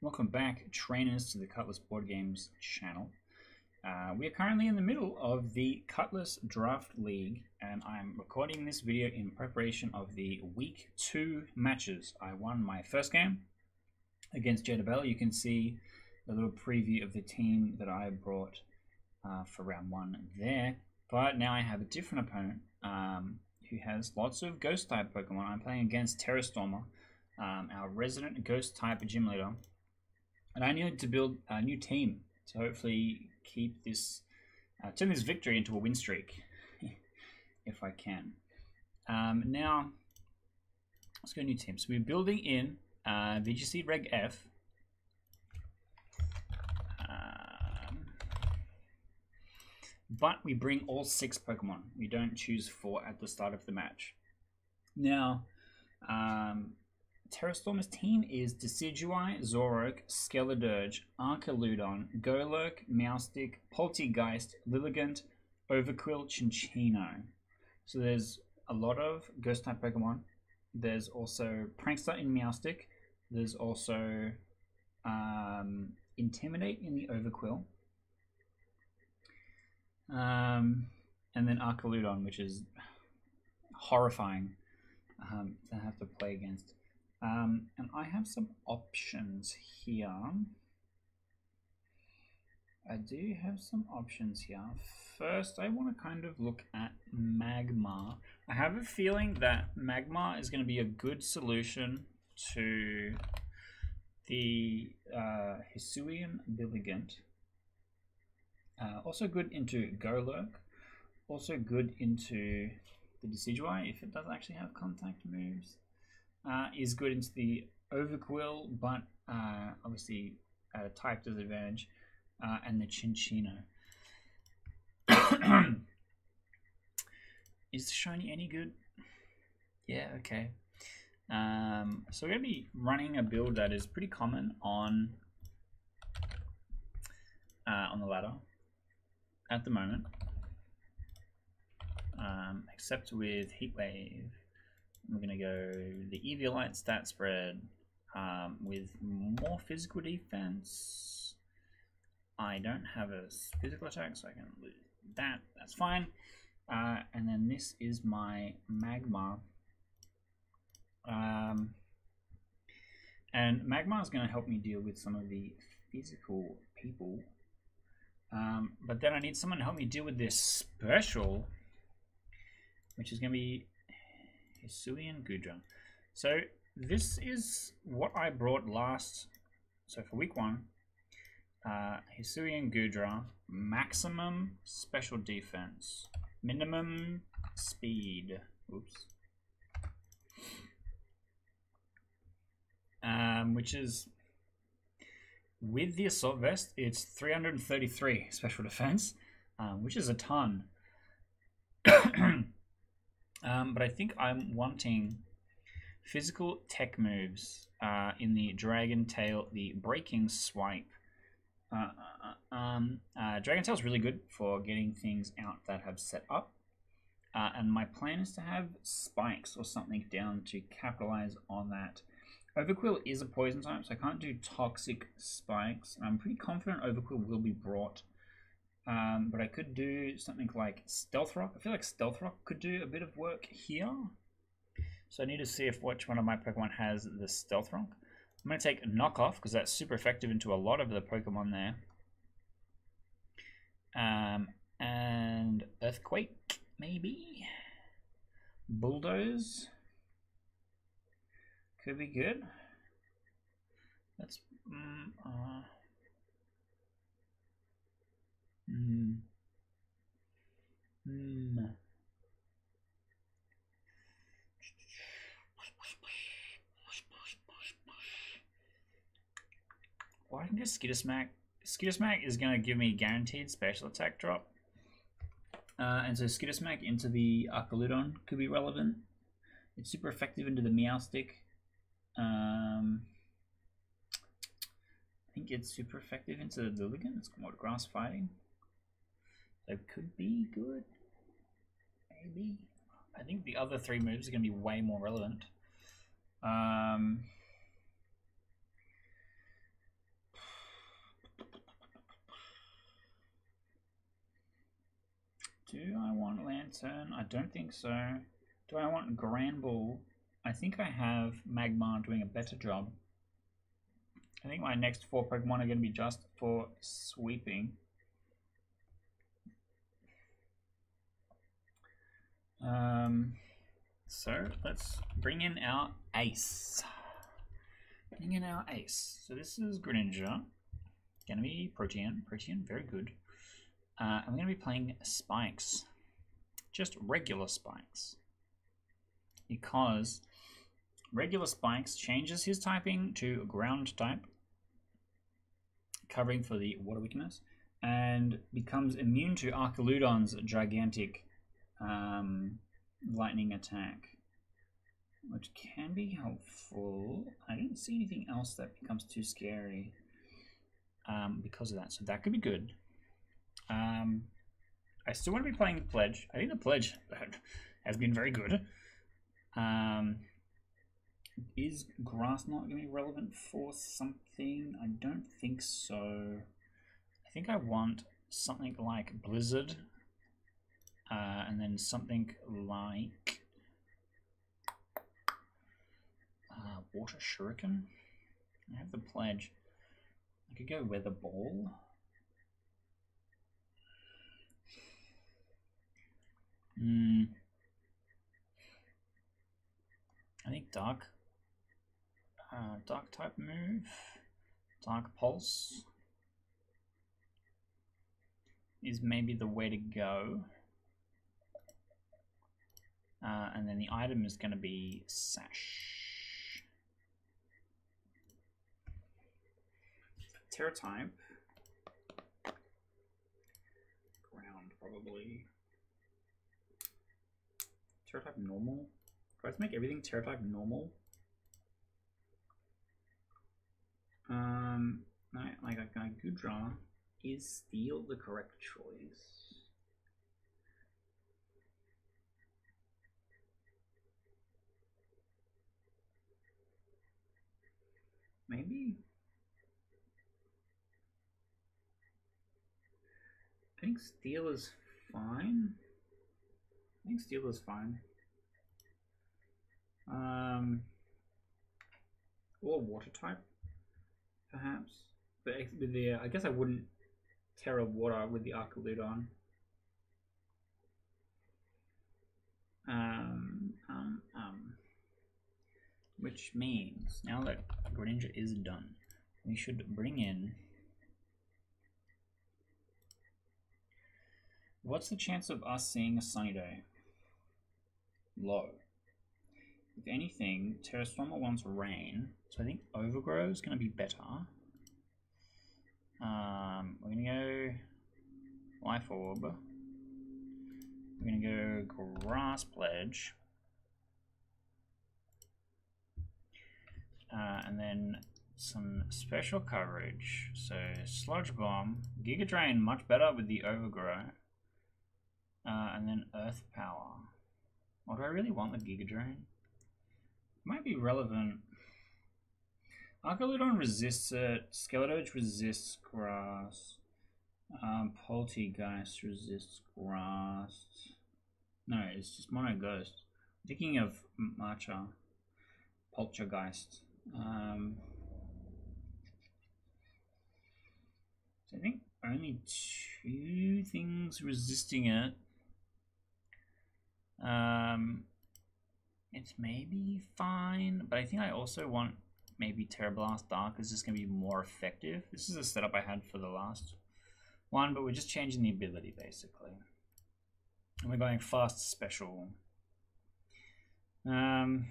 Welcome back, trainers, to the Cutlass Board Games channel. Uh, we are currently in the middle of the Cutlass Draft League, and I'm recording this video in preparation of the Week 2 matches. I won my first game against Jadeabella. You can see a little preview of the team that I brought uh, for round 1 there. But now I have a different opponent um, who has lots of Ghost-type Pokemon. I'm playing against Terrastormer, um, our resident Ghost-type gym leader. And I need to build a new team to hopefully keep this, uh, turn this victory into a win streak, if I can. Um, now, let's go new team. So we're building in uh, VGC Reg F. Um, but we bring all six Pokemon. We don't choose four at the start of the match. Now, um, Terrastorm's team is Decidueye, Zoroark, Skeledirge, Archaludon, Golurk, Meowstic, Polteageist, Lilligant, Overqwil, Cinccino. So there's a lot of ghost type Pokemon. There's also Prankster in Meowstic. There's also um, Intimidate in the Overqwil. Um, and then Archaludon, which is horrifying um, to have to play against. Um, and I have some options here. I do have some options here. First, I want to kind of look at Magmar. I have a feeling that Magmar is going to be a good solution to the uh, Hisuian Lilligant. Uh, also good into Golurk. Also good into the Decidueye if it does actually have contact moves uh, is good into the Overqwil, but uh, obviously at a type disadvantage, uh, and the Cinccino. is the shiny any good? Yeah, okay. Um, so we're going to be running a build that is pretty common on uh, on the ladder at the moment, um, except with Heatwave. We're going to go the Eviolite stat spread um, with more physical defense. I don't have a physical attack, so I can lose that. That's fine. Uh, and then this is my Magmar. Um, and Magmar is going to help me deal with some of the physical people. Um, but then I need someone to help me deal with this special, which is going to be Hisuian Goodra. So this is what I brought last, so for week one, uh, Hisuian Goodra, maximum special defense, minimum speed, oops, um, which is, with the assault vest, it's 333 special defense, um, which is a ton. Um, but I think I'm wanting physical tech moves uh, in the Dragon Tail, the Breaking Swipe. Uh, uh, um, uh, Dragon Tail is really good for getting things out that have set up. Uh, and my plan is to have spikes or something down to capitalize on that. Overqwil is a poison type, so I can't do toxic spikes. I'm pretty confident Overqwil will be brought um, but I could do something like Stealth Rock. I feel like Stealth Rock could do a bit of work here. So I need to see if which one of my Pokemon has the Stealth Rock. I'm going to take Knockoff because that's super effective into a lot of the Pokemon there. Um, and Earthquake, maybe. Bulldoze. Could be good. Let's... Um, uh, Hmm. Hmm. Well, I can just Skitter Smack. Skitter Smack is going to give me guaranteed special attack drop. Uh, and so Skitter Smack into the Archaludon could be relevant. It's super effective into the Meowstic. Um, I think it's super effective into the Lilligant. It's more grass fighting. That could be good. Maybe. I think the other three moves are going to be way more relevant. Um, do I want Lantern? I don't think so. Do I want Granbull? I think I have Magmar doing a better job. I think my next four Pokemon are going to be just for sweeping. Um, so let's bring in our ace. Bring in our ace. So this is Greninja. Gonna be Protean. Protean, very good. Uh, I'm gonna be playing Spikes. Just regular Spikes. Because regular Spikes changes his typing to ground type, covering for the water weakness, and becomes immune to Archaludon's gigantic um, lightning attack, which can be helpful. I didn't see anything else that becomes too scary um, because of that, so that could be good. Um, I still want to be playing the pledge. I think the pledge has been very good. Um, is grass not going to be relevant for something? I don't think so. I think I want something like Blizzard uh, and then something like uh, Water Shuriken. I have the pledge. I could go Weather Ball. Hmm. I think Dark. Uh, dark type move. Dark Pulse is maybe the way to go. Uh, and then the item is going to be Sash. Tera type. Ground, probably. Tera type normal. I to make everything Tera type normal? Um, like a guy Goodra. Is steel the correct choice? Maybe. I think steel is fine. I think steel is fine. Um, or water type, perhaps. But with the, I guess I wouldn't Tera Water with the Archaludon. Um, um. Which means, now that Greninja is done, we should bring in... What's the chance of us seeing a sunny day? Low. If anything, Terrastormer wants rain, so I think Overgrow is going to be better. Um, we're going to go Life Orb. We're going to go Grass Pledge. Uh, and then some special coverage. So Sludge Bomb, Giga Drain much better with the Overgrow. Uh, and then Earth Power. What do I really want with Giga Drain? Might be relevant. Archaludon resists it. Skeledirge resists grass. Um, Polteageist resists grass. No, it's just Mono Ghost. Thinking of Marcha. Poltergeist. Um, so I think only two things resisting it. Um, it's maybe fine, but I think I also want maybe Tera Blast Dark is just going to be more effective. This is a setup I had for the last one, but we're just changing the ability basically. And we're going fast special. Um,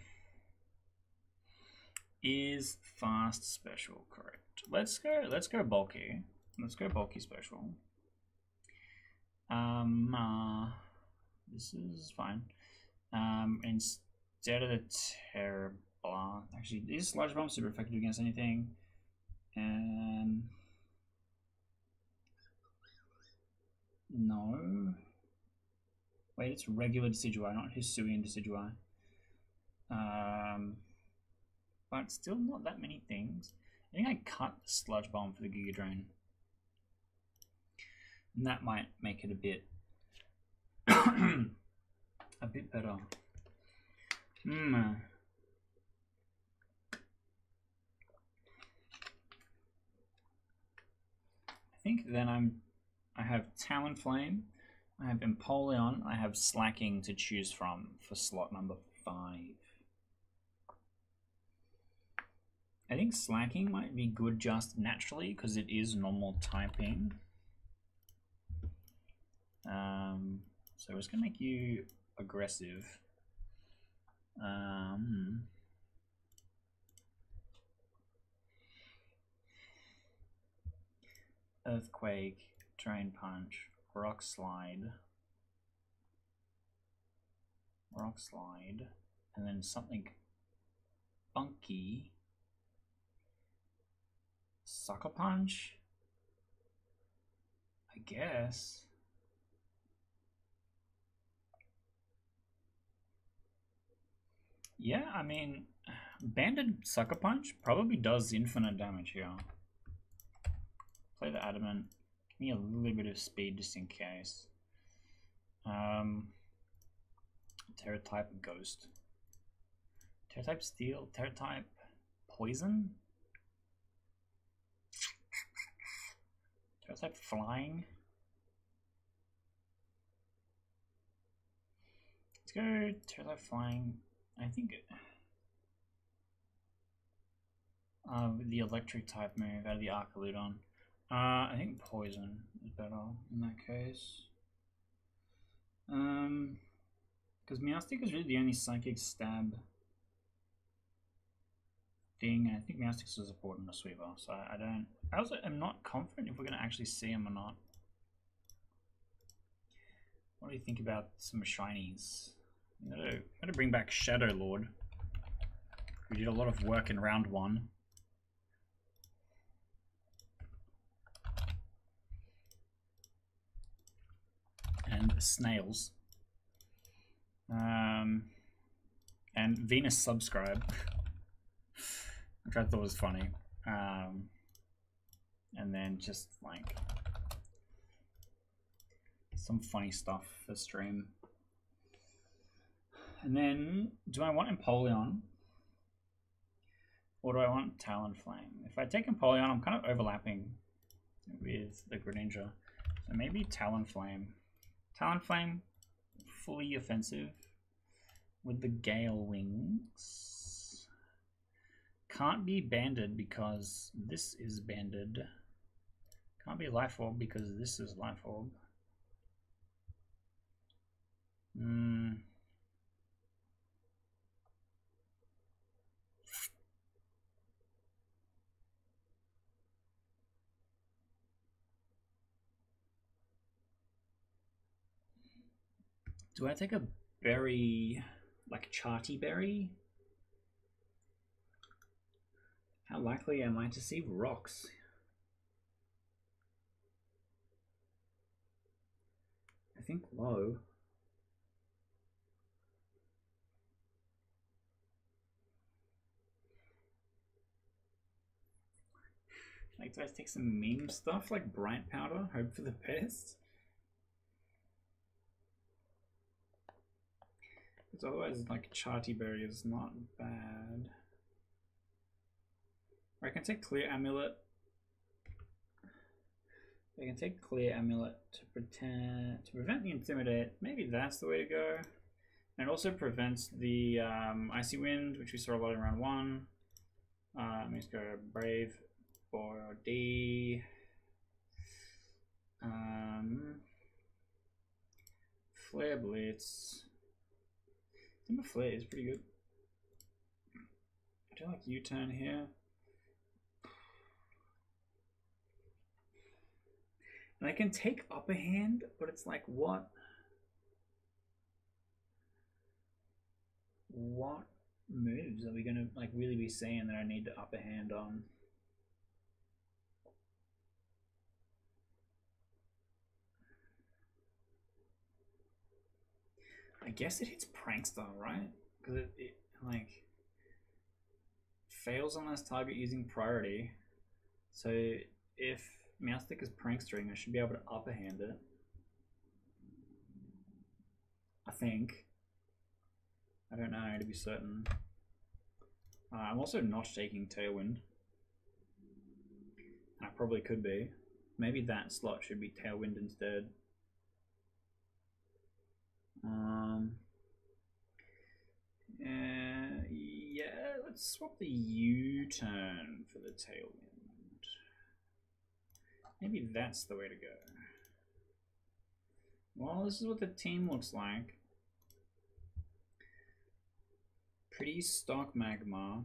is fast special correct? Let's go. Let's go bulky. Let's go bulky special. Um, uh, this is fine. Um, instead of the Tera Blast, actually, is large Bomb super effective against anything? And no. Wait, it's regular Decidueye, not Hisuian Decidueye. Um, but still not that many things. I think I cut the Sludge Bomb for the Giga Drain. And that might make it a bit a bit better. Hmm. I think then I'm I have Talonflame, I have Empoleon, I have Slaking to choose from for slot number five. I think Slaking might be good just naturally because it is normal typing. Um, so it's going to make you aggressive. Um, Earthquake, Drain Punch, Rock Slide, Rock Slide, and then something funky. Sucker Punch? I guess. Yeah, I mean, Banded Sucker Punch probably does infinite damage here. Play the Adamant. Give me a little bit of speed just in case. Um, Tera type Ghost. Tera type Steel. Tera type Poison. Tera type Flying. Let's go Tera Flying. I think uh, the electric type move out of the Archaludon. Uh, I think poison is better in that case. Um, because Meowstic is really the only psychic stab thing. I think Meowstic's a support and a sweeper, so I don't. I also am not confident if we're gonna actually see him or not. What do you think about some shinies? I'm I'm gonna bring back Shadow Lord. We did a lot of work in round one. And snails. Um, and Venus subscribe, which I thought was funny. Um, and then just like some funny stuff for stream. And then, do I want Empoleon? Or do I want Talonflame? If I take Empoleon, I'm kind of overlapping with the Greninja. So maybe Talonflame. Talonflame, fully offensive with the Gale Wings. Can't be banded because this is banded. Can't be Life Orb because this is Life Orb. Hmm. Do I take a berry, like Charti berry? How likely am I to see rocks? Think low. Like, do I take some meme stuff like Bright Powder? Hope for the best? Because otherwise, like, Charti Berry is not bad. I can take Clear Amulet. I can take Clear Amulet to pretend to prevent the Intimidate. Maybe that's the way to go. And it also prevents the um, Icy Wind, which we saw a lot in round one. Uh, let me just go Brave for D. Um, Flare Blitz. Temper Flare is pretty good. I do like U-turn here. And I can take upper hand, but it's like what? What moves are we gonna like really be seeing that I need to upper hand on? I guess it hits Prankster, right? Because it, it like fails on this target using priority. So if Meowstic is prankstering, I should be able to upper hand it. I think. I don't know to be certain. Uh, I'm also not taking Tailwind. I probably could be. Maybe that slot should be Tailwind instead. Um, uh, yeah, let's swap the U-turn for the Tailwind. Maybe that's the way to go. Well, this is what the team looks like. Pretty stock Magmar.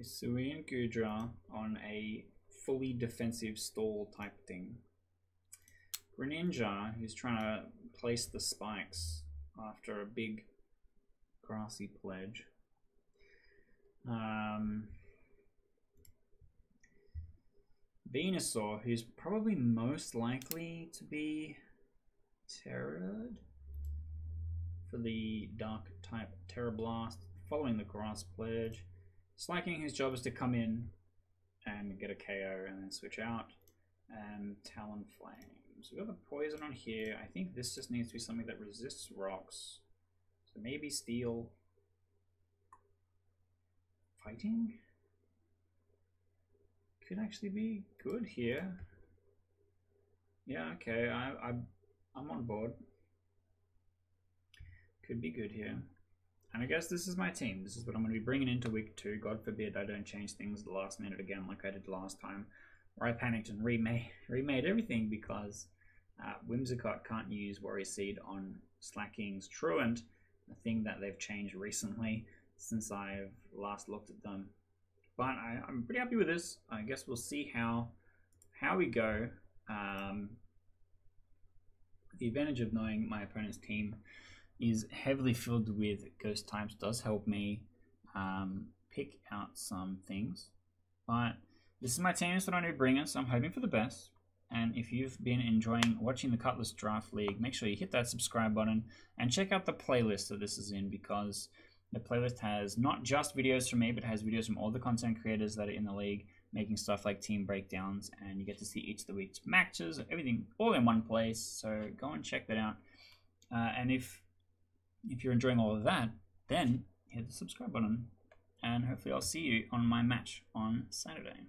Isui and Goodra on a fully defensive stall type thing. Greninja, who's trying to place the spikes after a big grassy pledge. Um, Venusaur, who's probably most likely to be Terrored for the dark type Tera Blast, following the grass pledge. Slaking, his job is to come in and get a KO and then switch out. And Talonflame. So we've got the poison on here. I think this just needs to be something that resists rocks. So maybe steel. Fighting? Could actually be good here. Yeah, okay, I, I, I'm on board. Could be good here. And I guess this is my team. This is what I'm going to be bringing into week two. God forbid I don't change things the last minute again like I did last time. Where I panicked and remade, remade everything because uh, Whimsicott can't use Worry Seed on Slaking's Truant, a thing that they've changed recently since I've last looked at them. But I, am pretty happy with this. I guess we'll see how how we go. Um, the advantage of knowing my opponent's team is heavily filled with ghost types does help me um, pick out some things. But this is my team, this is what I need to bring in, so I'm hoping for the best. And if you've been enjoying watching the Cutlass Draft League, make sure you hit that subscribe button and check out the playlist that this is in because the playlist has not just videos from me, but has videos from all the content creators that are in the league making stuff like team breakdowns, and you get to see each of the week's matches, everything all in one place. So go and check that out. Uh, and if if you're enjoying all of that, then hit the subscribe button, and hopefully I'll see you on my match on Saturday.